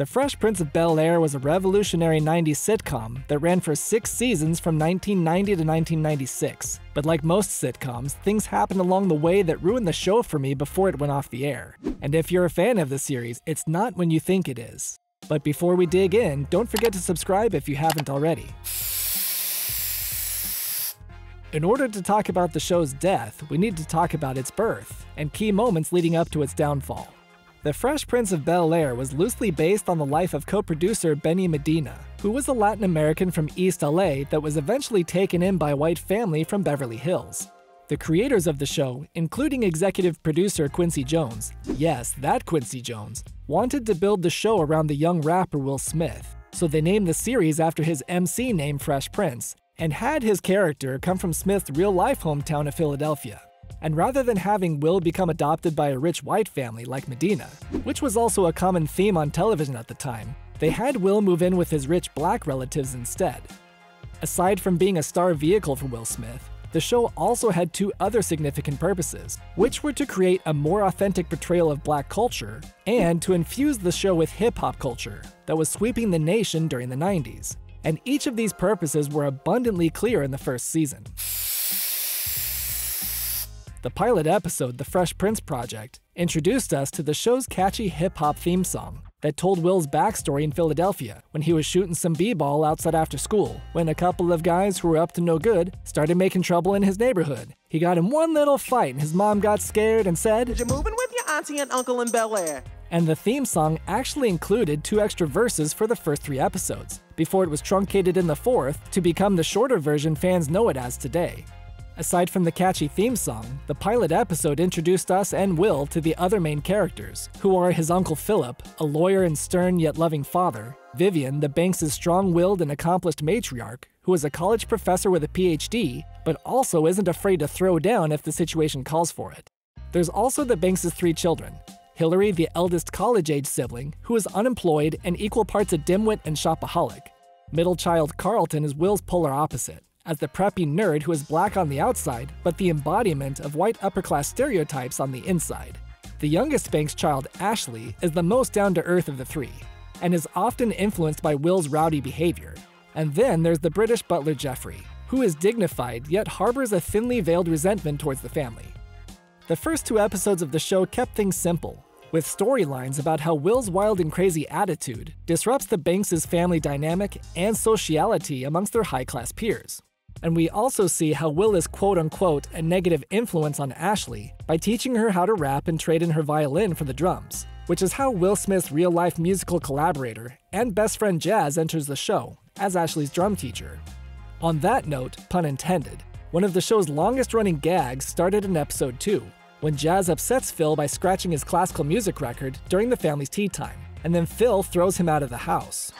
The Fresh Prince of Bel Air was a revolutionary 90s sitcom that ran for six seasons from 1990 to 1996. But like most sitcoms, things happened along the way that ruined the show for me before it went off the air. And if you're a fan of the series, it's not when you think it is. But before we dig in, don't forget to subscribe if you haven't already. In order to talk about the show's death, we need to talk about its birth and key moments leading up to its downfall. The Fresh Prince of Bel Air was loosely based on the life of co producer Benny Medina, who was a Latin American from East LA that was eventually taken in by a white family from Beverly Hills. The creators of the show, including executive producer Quincy Jones, yes, that Quincy Jones, wanted to build the show around the young rapper Will Smith, so they named the series after his MC name Fresh Prince, and had his character come from Smith's real life hometown of Philadelphia. And rather than having Will become adopted by a rich white family like Medina, which was also a common theme on television at the time, they had Will move in with his rich black relatives instead. Aside from being a star vehicle for Will Smith, the show also had two other significant purposes, which were to create a more authentic portrayal of black culture and to infuse the show with hip hop culture that was sweeping the nation during the 90s. And each of these purposes were abundantly clear in the first season. The pilot episode, The Fresh Prince Project, introduced us to the show's catchy hip hop theme song that told Will's backstory in Philadelphia when he was shooting some b ball outside after school when a couple of guys who were up to no good started making trouble in his neighborhood. He got in one little fight and his mom got scared and said, You're moving with your auntie and uncle in Bel Air. And the theme song actually included two extra verses for the first three episodes, before it was truncated in the fourth to become the shorter version fans know it as today. Aside from the catchy theme song, the pilot episode introduced us and Will to the other main characters, who are his uncle Philip, a lawyer and stern yet loving father, Vivian, the Banks' strong willed and accomplished matriarch, who is a college professor with a PhD, but also isn't afraid to throw down if the situation calls for it. There's also the Banks' three children Hillary, the eldest college age sibling, who is unemployed and equal parts a dimwit and shopaholic. Middle child Carlton is Will's polar opposite as the preppy nerd who is black on the outside, but the embodiment of white upper class stereotypes on the inside. The youngest Banks child, Ashley, is the most down to earth of the three, and is often influenced by Will's rowdy behavior. And then there's the British butler Jeffrey, who is dignified yet harbors a thinly veiled resentment towards the family. The first two episodes of the show kept things simple, with storylines about how Will's wild and crazy attitude disrupts the Banks' family dynamic and sociality amongst their high class peers. And we also see how Will is quote unquote a negative influence on Ashley by teaching her how to rap and trade in her violin for the drums, which is how Will Smith's real life musical collaborator and best friend Jazz enters the show as Ashley's drum teacher. On that note, pun intended, one of the show's longest running gags started in episode 2, when Jazz upsets Phil by scratching his classical music record during the family's tea time, and then Phil throws him out of the house.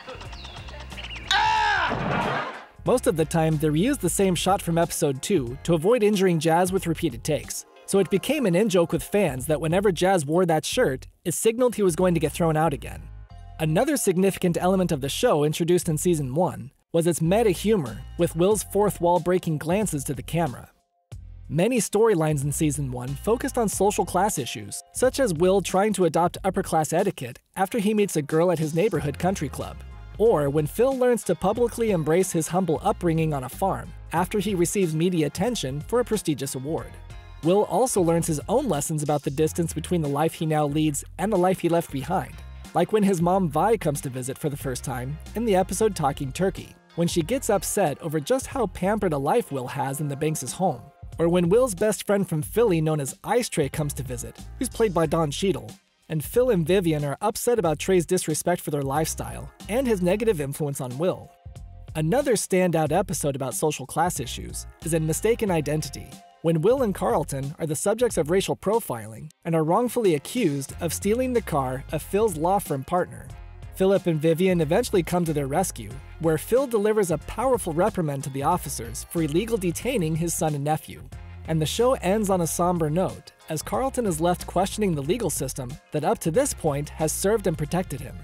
Most of the time, they reused the same shot from episode 2 to avoid injuring Jazz with repeated takes. So it became an in-joke with fans that whenever Jazz wore that shirt, it signaled he was going to get thrown out again. Another significant element of the show introduced in season 1 was its meta humor, with Will's fourth wall breaking glances to the camera. Many storylines in season 1 focused on social class issues, such as Will trying to adopt upper class etiquette after he meets a girl at his neighborhood country club or when Phil learns to publicly embrace his humble upbringing on a farm after he receives media attention for a prestigious award. Will also learns his own lessons about the distance between the life he now leads and the life he left behind, like when his mom Vi comes to visit for the first time in the episode Talking Turkey, when she gets upset over just how pampered a life Will has in the Banks' home, or when Will's best friend from Philly known as Ice Tray comes to visit, who's played by Don Cheadle, and Phil and Vivian are upset about Trey's disrespect for their lifestyle and his negative influence on Will. Another standout episode about social class issues is in Mistaken Identity, when Will and Carlton are the subjects of racial profiling and are wrongfully accused of stealing the car of Phil's law firm partner. Philip and Vivian eventually come to their rescue, where Phil delivers a powerful reprimand to the officers for illegal detaining his son and nephew. And the show ends on a somber note, as Carlton is left questioning the legal system that up to this point has served and protected him.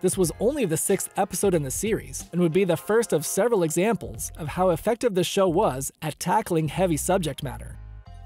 This was only the sixth episode in the series, and would be the first of several examples of how effective the show was at tackling heavy subject matter.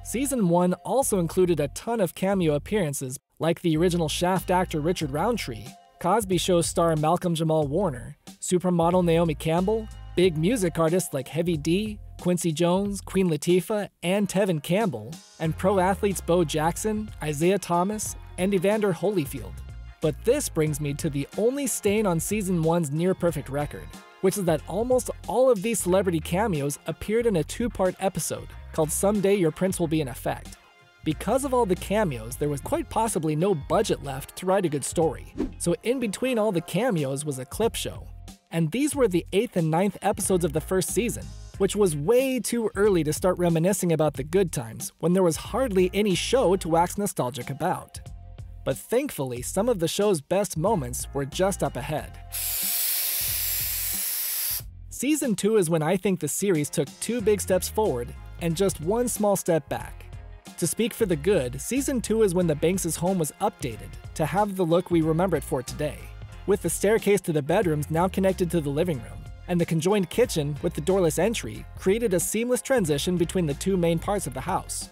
Season 1 also included a ton of cameo appearances, like the original Shaft actor Richard Roundtree, Cosby Show star Malcolm Jamal Warner, supermodel Naomi Campbell, big music artists like Heavy D, Quincy Jones, Queen Latifah, and Tevin Campbell, and pro athletes Bo Jackson, Isiah Thomas, and Evander Holyfield. But this brings me to the only stain on season 1's near perfect record, which is that almost all of these celebrity cameos appeared in a two part episode called Someday Your Prince Will Be in Effect. Because of all the cameos, there was quite possibly no budget left to write a good story. So, in between all the cameos was a clip show. And these were the 8th and ninth episodes of the first season, which was way too early to start reminiscing about the good times when there was hardly any show to wax nostalgic about. But thankfully, some of the show's best moments were just up ahead. Season 2 is when I think the series took two big steps forward and just one small step back. To speak for the good, Season 2 is when the Banks' home was updated to have the look we remember it for today, with the staircase to the bedrooms now connected to the living room, and the conjoined kitchen with the doorless entry created a seamless transition between the two main parts of the house.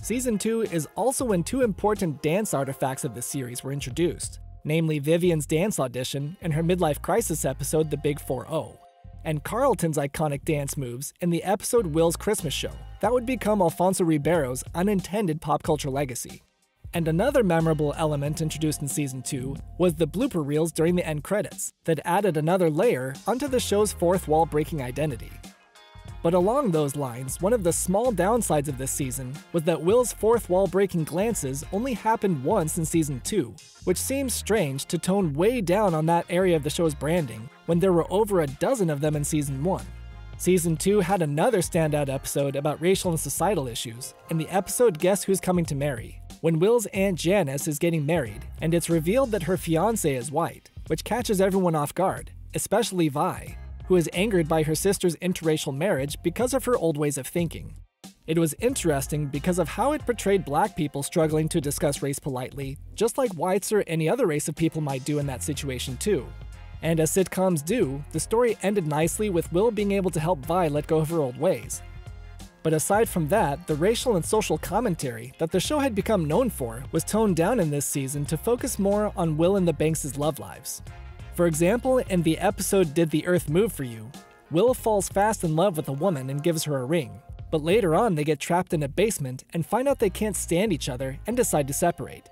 Season 2 is also when two important dance artifacts of the series were introduced, namely Vivian's dance audition and her midlife crisis episode The Big 4-0, and Carlton's iconic dance moves in the episode Will's Christmas Show, that would become Alfonso Ribeiro's unintended pop culture legacy. And another memorable element introduced in season 2 was the blooper reels during the end credits that added another layer onto the show's fourth wall breaking identity. But along those lines, one of the small downsides of this season was that Will's fourth wall breaking glances only happened once in season 2, which seems strange to tone way down on that area of the show's branding when there were over a dozen of them in season 1. Season 2 had another standout episode about racial and societal issues, in the episode Guess Who's Coming to Marry, when Will's Aunt Janice is getting married, and it's revealed that her fiance is white, which catches everyone off guard, especially Vi, who is angered by her sister's interracial marriage because of her old ways of thinking. It was interesting because of how it portrayed black people struggling to discuss race politely, just like whites or any other race of people might do in that situation too. And as sitcoms do, the story ended nicely with Will being able to help Vi let go of her old ways. But aside from that, the racial and social commentary that the show had become known for was toned down in this season to focus more on Will and the Banks' love lives. For example, in the episode Did the Earth Move for You, Will falls fast in love with a woman and gives her a ring. But later on, they get trapped in a basement and find out they can't stand each other and decide to separate.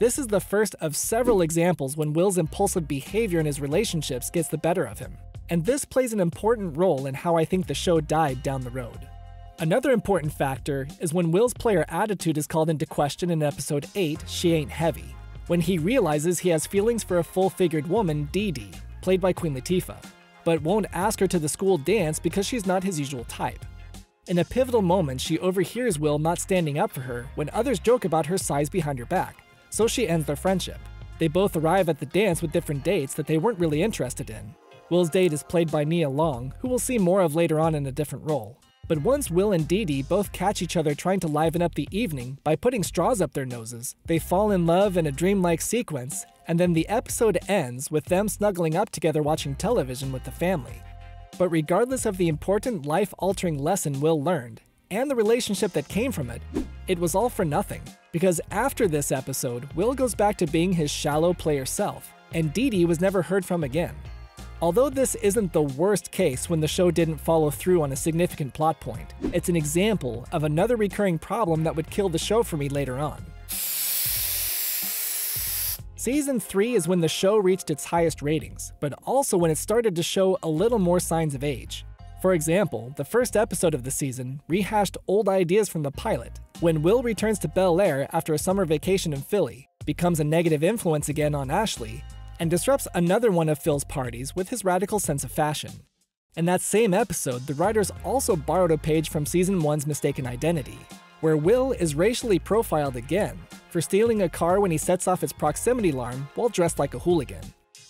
This is the first of several examples when Will's impulsive behavior in his relationships gets the better of him. And this plays an important role in how I think the show died down the road. Another important factor is when Will's player attitude is called into question in episode 8, She Ain't Heavy when he realizes he has feelings for a full figured woman, Dee Dee, played by Queen Latifah, but won't ask her to the school dance because she's not his usual type. In a pivotal moment, she overhears Will not standing up for her when others joke about her size behind her back, so she ends their friendship. They both arrive at the dance with different dates that they weren't really interested in. Will's date is played by Nia Long, who we'll see more of later on in a different role. But once Will and Dee Dee both catch each other trying to liven up the evening by putting straws up their noses, they fall in love in a dreamlike sequence, and then the episode ends with them snuggling up together watching television with the family. But regardless of the important life altering lesson Will learned, and the relationship that came from it, it was all for nothing. Because after this episode, Will goes back to being his shallow player self, and Dee Dee was never heard from again. Although this isn't the worst case when the show didn't follow through on a significant plot point, it's an example of another recurring problem that would kill the show for me later on. Season 3 is when the show reached its highest ratings, but also when it started to show a little more signs of age. For example, the first episode of the season rehashed old ideas from the pilot, when Will returns to Bel Air after a summer vacation in Philly, becomes a negative influence again on Ashley, and disrupts another one of Phil's parties with his radical sense of fashion. In that same episode, the writers also borrowed a page from Season 1's Mistaken Identity, where Will is racially profiled again for stealing a car when he sets off its proximity alarm while dressed like a hooligan.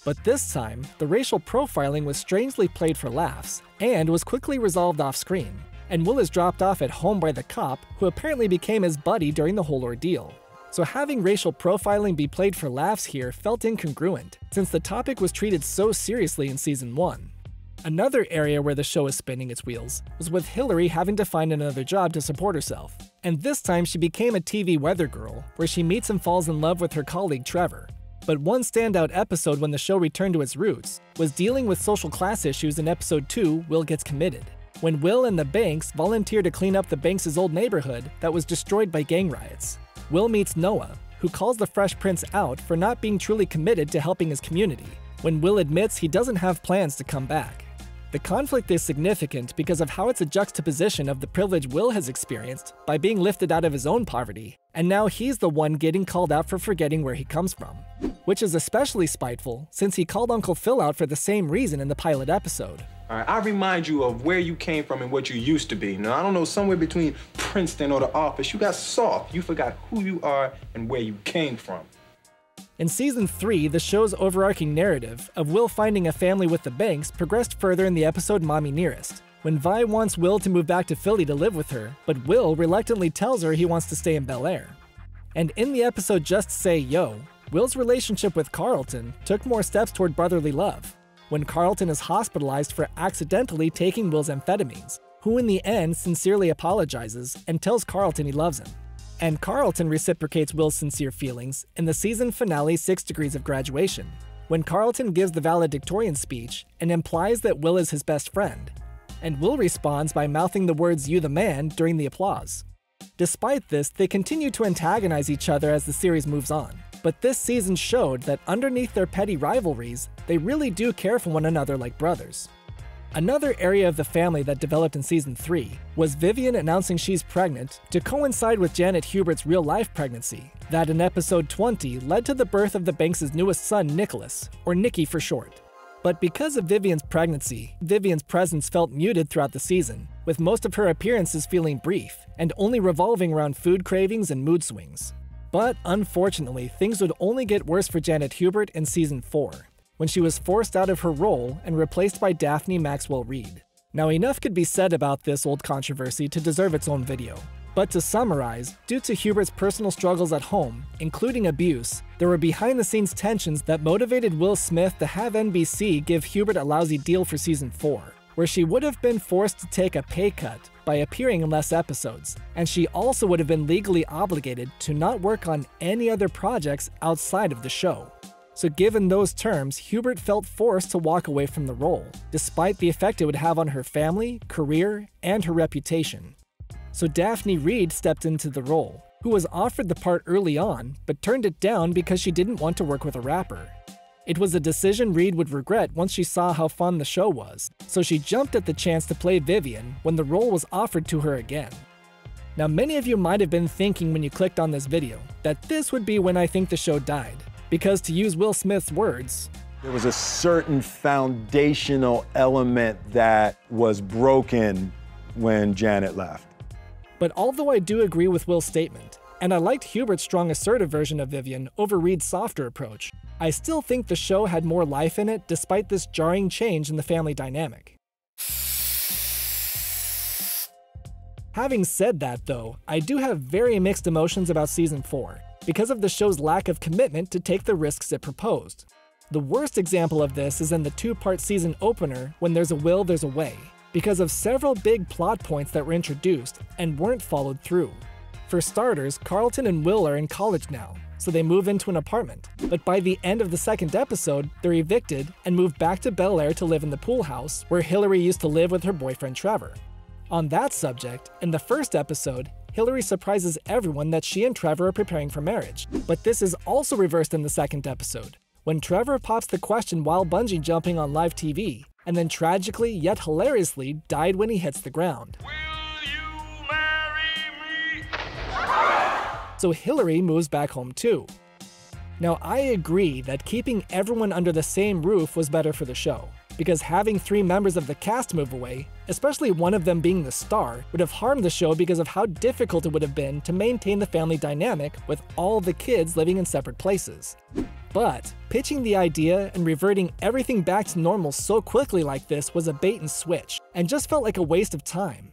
But this time, the racial profiling was strangely played for laughs and was quickly resolved off screen, and Will is dropped off at home by the cop who apparently became his buddy during the whole ordeal. So having racial profiling be played for laughs here felt incongruent, since the topic was treated so seriously in season 1. Another area where the show is spinning its wheels was with Hillary having to find another job to support herself. And this time she became a TV weather girl, where she meets and falls in love with her colleague Trevor. But one standout episode when the show returned to its roots was dealing with social class issues in episode 2, Will Gets Committed, when Will and the Banks volunteer to clean up the Banks' old neighborhood that was destroyed by gang riots. Will meets Noah, who calls the Fresh Prince out for not being truly committed to helping his community, when Will admits he doesn't have plans to come back. The conflict is significant because of how it's a juxtaposition of the privilege Will has experienced by being lifted out of his own poverty, and now he's the one getting called out for forgetting where he comes from. Which is especially spiteful since he called Uncle Phil out for the same reason in the pilot episode. All right, I remind you of where you came from and what you used to be. Now, I don't know, somewhere between Princeton or the office, you got soft. You forgot who you are and where you came from. In season 3, the show's overarching narrative of Will finding a family with the Banks progressed further in the episode Mommy Nearest, when Vi wants Will to move back to Philly to live with her, but Will reluctantly tells her he wants to stay in Bel Air. And in the episode Just Say Yo, Will's relationship with Carlton took more steps toward brotherly love, when Carlton is hospitalized for accidentally taking Will's amphetamines, who in the end sincerely apologizes and tells Carlton he loves him. And Carlton reciprocates Will's sincere feelings in the season finale 6 Degrees of Graduation, when Carlton gives the valedictorian speech and implies that Will is his best friend, and Will responds by mouthing the words you the man during the applause. Despite this, they continue to antagonize each other as the series moves on, but this season showed that underneath their petty rivalries, they really do care for one another like brothers. Another area of the family that developed in season 3 was Vivian announcing she's pregnant to coincide with Janet Hubert's real life pregnancy, that in episode 20 led to the birth of the Banks' newest son, Nicholas, or Nicky for short. But because of Vivian's pregnancy, Vivian's presence felt muted throughout the season, with most of her appearances feeling brief and only revolving around food cravings and mood swings. But unfortunately, things would only get worse for Janet Hubert in season 4, when she was forced out of her role and replaced by Daphne Maxwell Reid. Now, enough could be said about this old controversy to deserve its own video. But to summarize, due to Hubert's personal struggles at home, including abuse, there were behind the scenes tensions that motivated Will Smith to have NBC give Hubert a lousy deal for season 4, where she would have been forced to take a pay cut by appearing in less episodes, and she also would have been legally obligated to not work on any other projects outside of the show. So, given those terms, Hubert felt forced to walk away from the role, despite the effect it would have on her family, career, and her reputation. So, Daphne Reid stepped into the role, who was offered the part early on, but turned it down because she didn't want to work with a rapper. It was a decision Reid would regret once she saw how fun the show was, so she jumped at the chance to play Vivian when the role was offered to her again. Now, many of you might have been thinking when you clicked on this video that this would be when I think the show died, because to use Will Smith's words, there was a certain foundational element that was broken when Janet left. But although I do agree with Will's statement, and I liked Hubert's strong assertive version of Vivian over Reid's softer approach, I still think the show had more life in it despite this jarring change in the family dynamic. Having said that, though, I do have very mixed emotions about Season 4, because of the show's lack of commitment to take the risks it proposed. The worst example of this is in the two part season opener, When There's a Will, There's a Way, because of several big plot points that were introduced and weren't followed through. For starters, Carlton and Will are in college now, so they move into an apartment. But by the end of the second episode, they're evicted and move back to Bel Air to live in the pool house where Hillary used to live with her boyfriend Trevor. On that subject, in the first episode, Hillary surprises everyone that she and Trevor are preparing for marriage. But this is also reversed in the second episode, when Trevor pops the question while bungee jumping on live TV, and then tragically yet hilariously died when he hits the ground. So Hillary moves back home too. Now, I agree that keeping everyone under the same roof was better for the show because having three members of the cast move away, especially one of them being the star, would have harmed the show because of how difficult it would have been to maintain the family dynamic with all the kids living in separate places. But pitching the idea and reverting everything back to normal so quickly like this was a bait and switch, and just felt like a waste of time.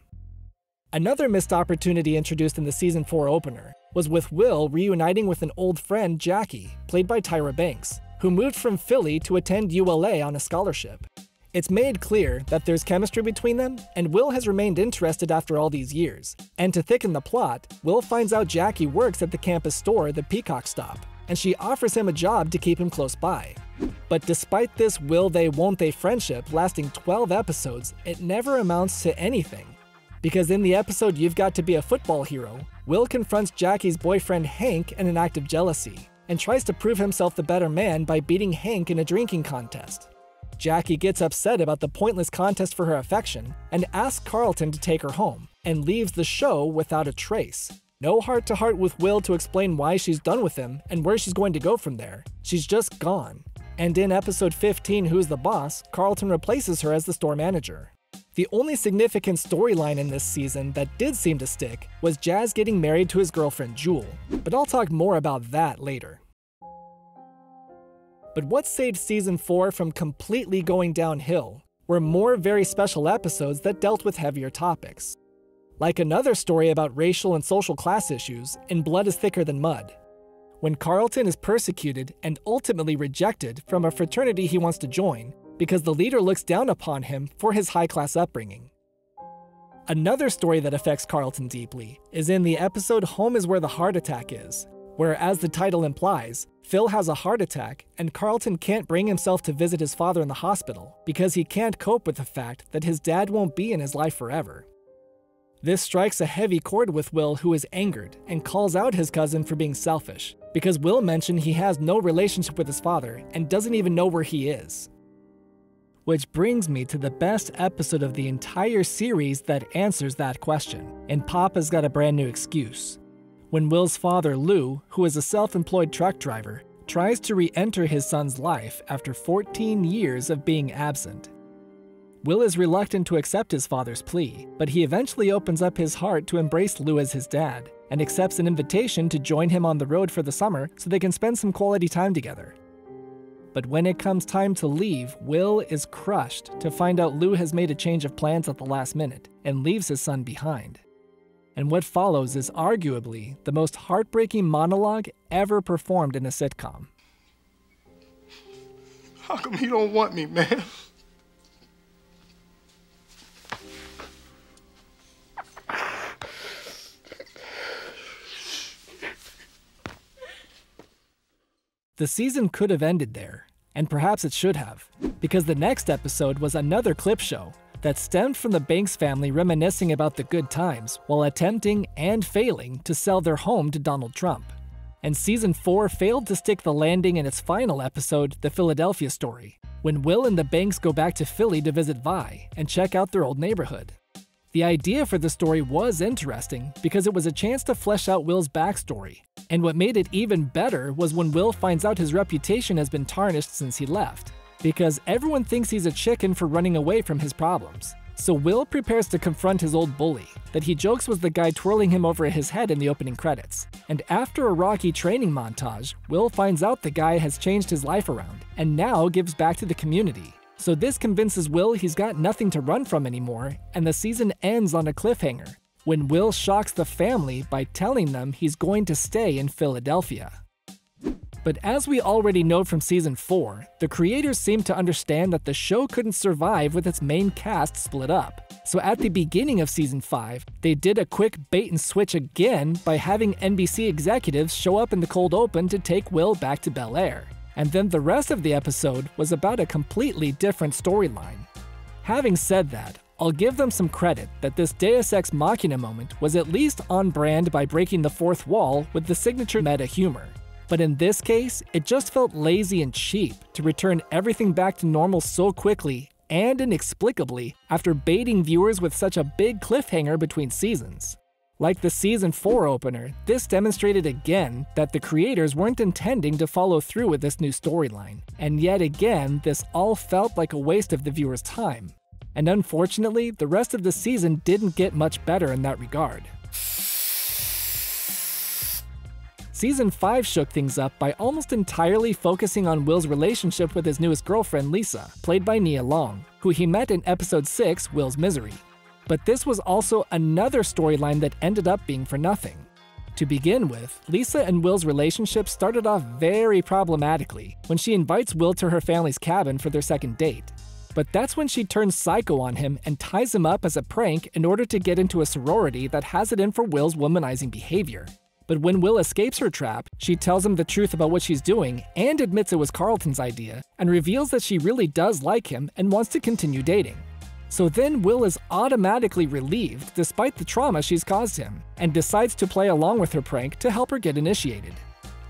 Another missed opportunity introduced in the season 4 opener was with Will reuniting with an old friend, Jackie, played by Tyra Banks, who moved from Philly to attend ULA on a scholarship. It's made clear that there's chemistry between them, and Will has remained interested after all these years. And to thicken the plot, Will finds out Jackie works at the campus store, the Peacock Stop, and she offers him a job to keep him close by. But despite this will they won't they friendship lasting 12 episodes, it never amounts to anything. Because in the episode You've Got to Be a Football Hero, Will confronts Jackie's boyfriend Hank in an act of jealousy, and tries to prove himself the better man by beating Hank in a drinking contest. Jackie gets upset about the pointless contest for her affection and asks Carlton to take her home, and leaves the show without a trace. No heart to heart with Will to explain why she's done with him and where she's going to go from there. She's just gone. And in episode 15, Who's the Boss, Carlton replaces her as the store manager. The only significant storyline in this season that did seem to stick was Jazz getting married to his girlfriend Jewel, but I'll talk more about that later. But what saved season 4 from completely going downhill were more very special episodes that dealt with heavier topics. Like another story about racial and social class issues in Blood is Thicker Than Mud, when Carlton is persecuted and ultimately rejected from a fraternity he wants to join because the leader looks down upon him for his high class upbringing. Another story that affects Carlton deeply is in the episode Home is Where the Heart Attack Is, where, as the title implies, Phil has a heart attack and Carlton can't bring himself to visit his father in the hospital because he can't cope with the fact that his dad won't be in his life forever. This strikes a heavy chord with Will, who is angered and calls out his cousin for being selfish, because Will mentioned he has no relationship with his father and doesn't even know where he is. Which brings me to the best episode of the entire series that answers that question, and Papa's got a brand new excuse. When Will's father, Lou, who is a self employed truck driver, tries to re enter his son's life after 14 years of being absent. Will is reluctant to accept his father's plea, but he eventually opens up his heart to embrace Lou as his dad and accepts an invitation to join him on the road for the summer so they can spend some quality time together. But when it comes time to leave, Will is crushed to find out Lou has made a change of plans at the last minute and leaves his son behind. And what follows is arguably the most heartbreaking monologue ever performed in a sitcom. How come you don't want me, man? The season could have ended there, and perhaps it should have, because the next episode was another clip show that stemmed from the Banks family reminiscing about the good times while attempting and failing to sell their home to Donald Trump. And season 4 failed to stick the landing in its final episode, The Philadelphia Story, when Will and the Banks go back to Philly to visit Vi and check out their old neighborhood. The idea for the story was interesting because it was a chance to flesh out Will's backstory. And what made it even better was when Will finds out his reputation has been tarnished since he left. Because everyone thinks he's a chicken for running away from his problems. So Will prepares to confront his old bully, that he jokes was the guy twirling him over his head in the opening credits. And after a rocky training montage, Will finds out the guy has changed his life around, and now gives back to the community. So this convinces Will he's got nothing to run from anymore, and the season ends on a cliffhanger, when Will shocks the family by telling them he's going to stay in Philadelphia. But as we already know from season 4, the creators seem to understand that the show couldn't survive with its main cast split up. So at the beginning of season 5, they did a quick bait and switch again by having NBC executives show up in the cold open to take Will back to Bel Air and then the rest of the episode was about a completely different storyline. Having said that, I'll give them some credit that this Deus Ex Machina moment was at least on brand by breaking the fourth wall with the signature meta humor. But in this case, it just felt lazy and cheap to return everything back to normal so quickly and inexplicably after baiting viewers with such a big cliffhanger between seasons. Like the season 4 opener, this demonstrated again that the creators weren't intending to follow through with this new storyline, and yet again, this all felt like a waste of the viewer's time. And unfortunately, the rest of the season didn't get much better in that regard. Season 5 shook things up by almost entirely focusing on Will's relationship with his newest girlfriend, Lisa, played by Nia Long, who he met in episode 6, Will's Misery. But this was also another storyline that ended up being for nothing. To begin with, Lisa and Will's relationship started off very problematically when she invites Will to her family's cabin for their second date. But that's when she turns psycho on him and ties him up as a prank in order to get into a sorority that has it in for Will's womanizing behavior. But when Will escapes her trap, she tells him the truth about what she's doing and admits it was Carlton's idea, and reveals that she really does like him and wants to continue dating. So then Will is automatically relieved despite the trauma she's caused him, and decides to play along with her prank to help her get initiated.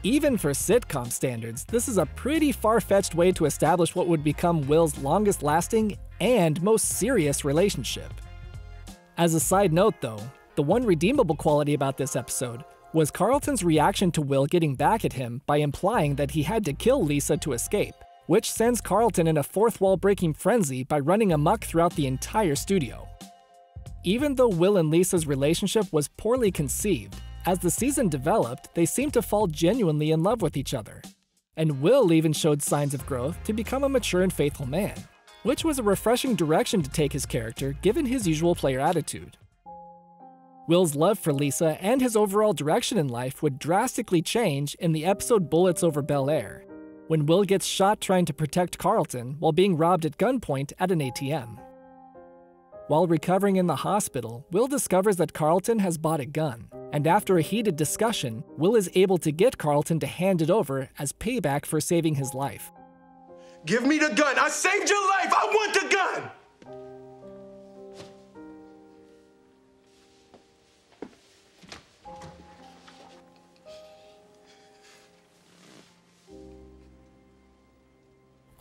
Even for sitcom standards, this is a pretty far-fetched way to establish what would become Will's longest lasting and most serious relationship. As a side note though, the one redeemable quality about this episode was Carlton's reaction to Will getting back at him by implying that he had to kill Lisa to escape, which sends Carlton in a fourth wall breaking frenzy by running amuck throughout the entire studio. Even though Will and Lisa's relationship was poorly conceived, as the season developed, they seemed to fall genuinely in love with each other. And Will even showed signs of growth to become a mature and faithful man, which was a refreshing direction to take his character given his usual player attitude. Will's love for Lisa and his overall direction in life would drastically change in the episode Bullets Over Bel Air, when Will gets shot trying to protect Carlton while being robbed at gunpoint at an ATM. While recovering in the hospital, Will discovers that Carlton has bought a gun, and after a heated discussion, Will is able to get Carlton to hand it over as payback for saving his life. Give me the gun. I saved your life. I want the gun.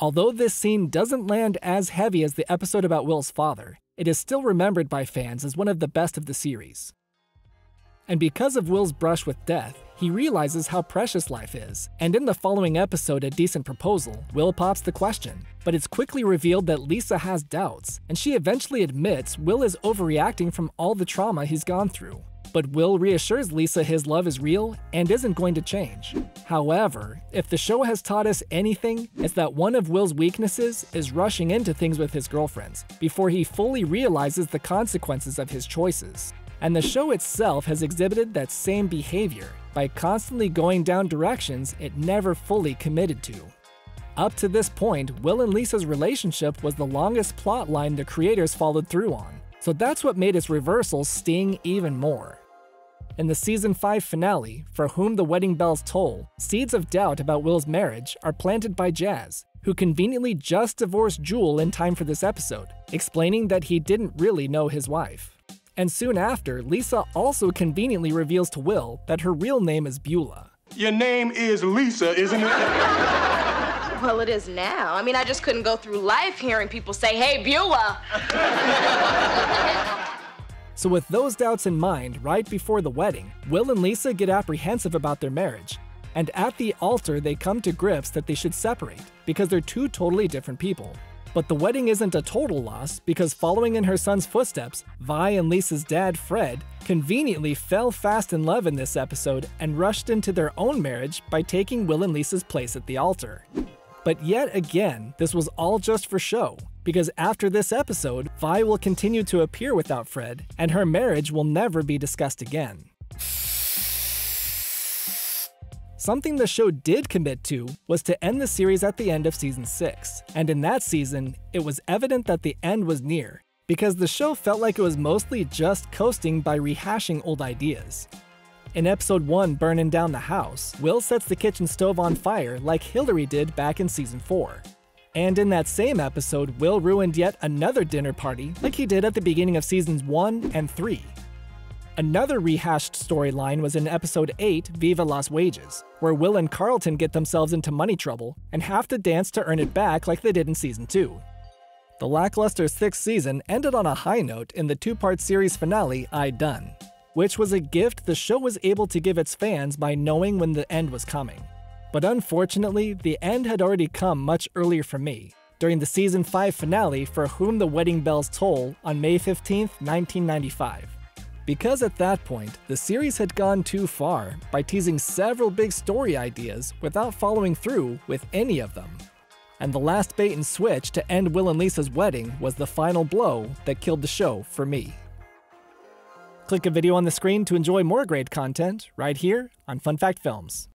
Although this scene doesn't land as heavy as the episode about Will's father, it is still remembered by fans as one of the best of the series. And because of Will's brush with death, he realizes how precious life is, and in the following episode, A Decent Proposal, Will pops the question, but it's quickly revealed that Lisa has doubts, and she eventually admits Will is overreacting from all the trauma he's gone through. But Will reassures Lisa his love is real and isn't going to change. However, if the show has taught us anything, it's that one of Will's weaknesses is rushing into things with his girlfriends before he fully realizes the consequences of his choices. And the show itself has exhibited that same behavior by constantly going down directions it never fully committed to. Up to this point, Will and Lisa's relationship was the longest plot line the creators followed through on, so that's what made its reversal sting even more. In the season 5 finale, For Whom the Wedding Bells Toll, seeds of doubt about Will's marriage are planted by Jazz, who conveniently just divorced Jewel in time for this episode, explaining that he didn't really know his wife. And soon after, Lisa also conveniently reveals to Will that her real name is Beulah. Your name is Lisa, isn't it? Well, it is now. I mean, I just couldn't go through life hearing people say, hey, Beulah. So, with those doubts in mind, right before the wedding, Will and Lisa get apprehensive about their marriage. And at the altar, they come to grips that they should separate, because they're two totally different people. But the wedding isn't a total loss, because following in her son's footsteps, Vi and Lisa's dad, Fred, conveniently fell fast in love in this episode and rushed into their own marriage by taking Will and Lisa's place at the altar. But yet again, this was all just for show, because after this episode, Vi will continue to appear without Fred, and her marriage will never be discussed again. Something the show did commit to was to end the series at the end of season 6, and in that season, it was evident that the end was near, because the show felt like it was mostly just coasting by rehashing old ideas. In episode 1, Burning Down the House, Will sets the kitchen stove on fire like Hillary did back in season 4. And in that same episode, Will ruined yet another dinner party like he did at the beginning of seasons 1 and 3. Another rehashed storyline was in episode 8, Viva Las Wages, where Will and Carlton get themselves into money trouble and have to dance to earn it back like they did in season 2. The lackluster sixth season ended on a high note in the two part series finale, I Done, which was a gift the show was able to give its fans by knowing when the end was coming. But unfortunately, the end had already come much earlier for me, during the season 5 finale for Whom the Wedding Bells Toll on May 15, 1995. Because at that point, the series had gone too far by teasing several big story ideas without following through with any of them. And the last bait and switch to end Will and Lisa's wedding was the final blow that killed the show for me. Click a video on the screen to enjoy more great content right here on Fun Fact Films.